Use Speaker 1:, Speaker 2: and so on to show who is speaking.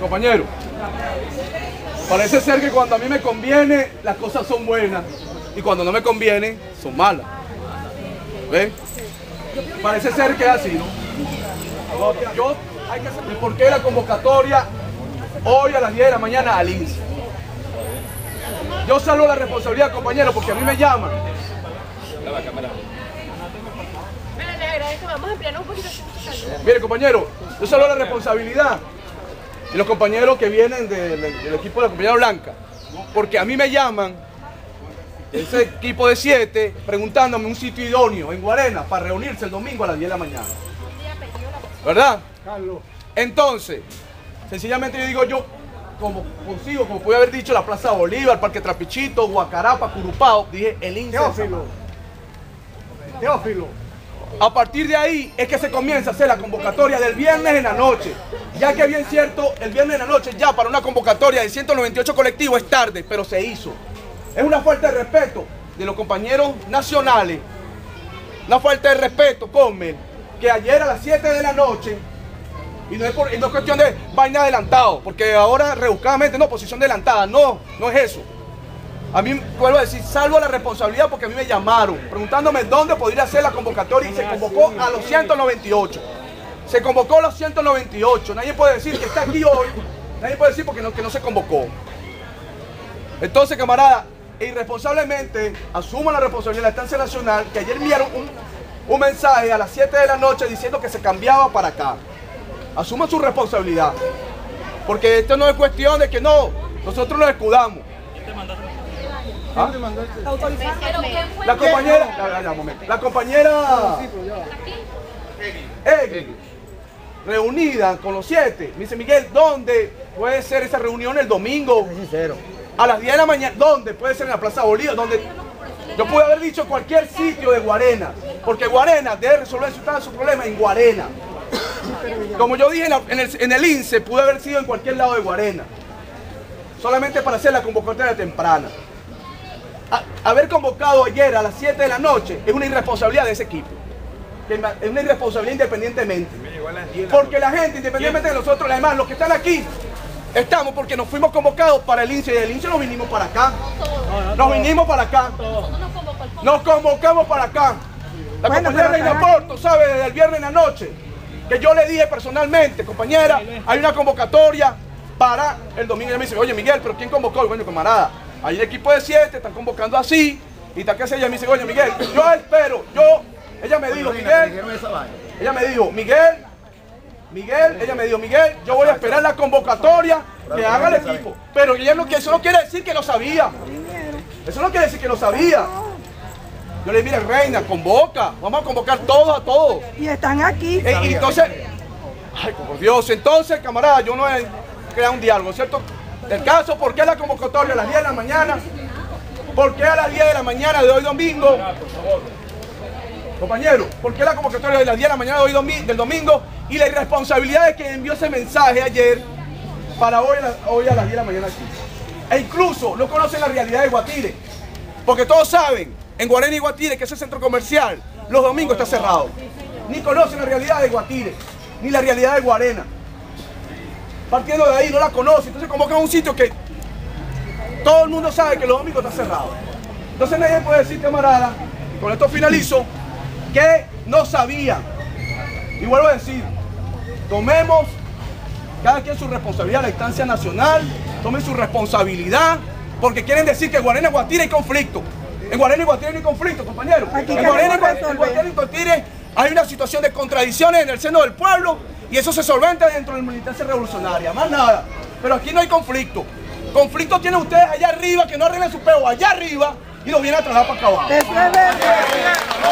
Speaker 1: Compañero, parece ser que cuando a mí me conviene, las cosas son buenas. Y cuando no me conviene, son malas. ¿Ven? Parece ser que es así, ¿no? Yo, hay que por qué la convocatoria hoy a las 10 de la mañana al INSE. Yo salgo la responsabilidad, compañero, porque a mí me llaman.
Speaker 2: Mira, le agradezco, vamos a ampliar un poquito.
Speaker 1: Mire, compañero, yo salgo la responsabilidad y los compañeros que vienen del, del equipo de la compañera Blanca, porque a mí me llaman ese equipo de siete preguntándome un sitio idóneo en Guarena para reunirse el domingo a las 10 de la mañana. ¿Verdad? Entonces, sencillamente yo digo yo, como consigo, como pude haber dicho, la Plaza Bolívar, Parque Trapichito, Guacarapa, Curupao, dije el
Speaker 3: Teófilo. Teófilo.
Speaker 1: A partir de ahí es que se comienza a hacer la convocatoria del viernes en la noche. Ya que bien cierto, el viernes en la noche ya para una convocatoria de 198 colectivos es tarde, pero se hizo. Es una falta de respeto de los compañeros nacionales. Una falta de respeto, conmen, que ayer a las 7 de la noche, y no es, por- y no es cuestión de vaina adelantado, porque ahora rebuscadamente no, posición adelantada, no, no es eso. A mí, vuelvo a decir, salvo la responsabilidad porque a mí me llamaron preguntándome dónde podría hacer la convocatoria y se convocó a los 198. Se convocó a los 198. Nadie puede decir que está aquí hoy. Nadie puede decir porque no, que no se convocó. Entonces, camarada, irresponsablemente asuman la responsabilidad de la estancia nacional que ayer enviaron un, un mensaje a las 7 de la noche diciendo que se cambiaba para acá. Asuman su responsabilidad. Porque esto no es cuestión de que no, nosotros nos escudamos. ¿Ah? La compañera, momento. La compañera Egui, reunida con los siete, me dice Miguel, ¿dónde puede ser esa reunión el domingo? A las 10 de la mañana, ¿dónde? Puede ser en la Plaza Bolívar, donde yo pude haber dicho cualquier sitio de Guarena, porque Guarena debe resolver su, su problema en Guarena. Como yo dije en, la- en el, en el INSE, pude haber sido en cualquier lado de Guarena, solamente para hacer la convocatoria temprana. A- haber convocado ayer a las 7 de la noche es una irresponsabilidad de ese equipo. Es una irresponsabilidad independientemente. Porque la gente, independientemente de nosotros, además, los que están aquí, estamos porque nos fuimos convocados para el INSE y del INSE nos vinimos para acá. Nos vinimos para acá. Nos convocamos para acá. La compañera Reina Porto sabe desde el viernes en la noche que yo le dije personalmente, compañera, hay una convocatoria para el domingo. Ella me dice, oye Miguel, pero ¿quién convocó? Y bueno, camarada, hay un equipo de siete, están convocando así. Y está que ella me dice, oye Miguel, yo espero, yo, ella me dijo, Miguel, ella me dijo, Miguel, Miguel, ella me dijo, Miguel, yo voy a esperar la convocatoria que haga el equipo. Pero ella no, eso no quiere decir que lo sabía. Eso no quiere decir que lo sabía. Yo le dije, mire, reina, convoca. Vamos a convocar todos a todos.
Speaker 3: Y están aquí.
Speaker 1: Eh, y entonces, ay, por Dios, entonces, camarada, yo no he creado un diálogo, ¿cierto? El caso, ¿por qué la convocatoria a las 10 de la mañana? ¿Por qué a las 10 de la mañana de hoy domingo? Compañero, ¿por qué la convocatoria de las 10 de la mañana de hoy del domingo? Y la irresponsabilidad de quien envió ese mensaje ayer para hoy a, hoy a las 10 de la mañana aquí. E incluso no conocen la realidad de Guatire. Porque todos saben, en Guarena y Guatire, que ese centro comercial, los domingos está cerrado. Ni conocen la realidad de Guatire, ni la realidad de Guarena. Partiendo de ahí, no la conocen. Entonces convocan a un sitio que todo el mundo sabe que los domingos está cerrado. Entonces nadie puede decir, camarada, y con esto finalizo, que no sabía. Y vuelvo a decir, tomemos cada quien su responsabilidad, la instancia nacional, tomen su responsabilidad, porque quieren decir que en Guarena y Guatire hay conflicto. En Guarena y Guatire no hay conflicto, compañeros. En Guarena y Guatire hay una situación de contradicciones en el seno del pueblo y eso se solventa dentro de la militancia revolucionaria, más nada. Pero aquí no hay conflicto. Conflicto tienen ustedes allá arriba que no arreglan su peo allá arriba y lo vienen a trasladar para acá